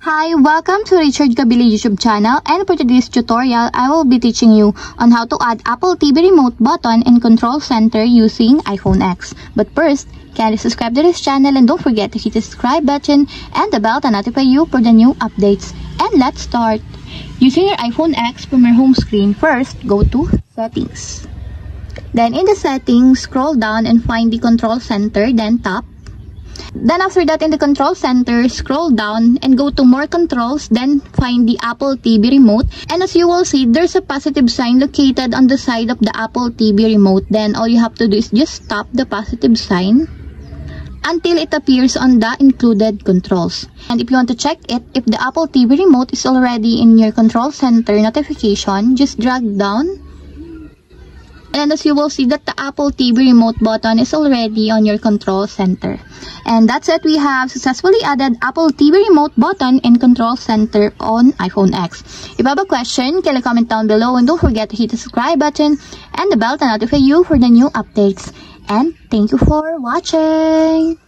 Hi, welcome to Richard Gabili YouTube channel and for today's tutorial, I will be teaching you on how to add Apple TV remote button in control center using iPhone X. But first, kindly subscribe to this channel and don't forget to hit the subscribe button and the bell to notify you for the new updates. And let's start. Using your iPhone X from your home screen, first go to Settings. Then in the settings, scroll down and find the control center, then tap then after that, in the control center, scroll down and go to more controls, then find the Apple TV remote. And as you will see, there's a positive sign located on the side of the Apple TV remote. Then all you have to do is just tap the positive sign until it appears on the included controls. And if you want to check it, if the Apple TV remote is already in your control center notification, just drag down and as you will see that the Apple TV remote button is already on your control center. And that's it. We have successfully added Apple TV remote button and control center on iPhone X. If you have a question, can comment down below and don't forget to hit the subscribe button and the bell to notify you for the new updates. And thank you for watching.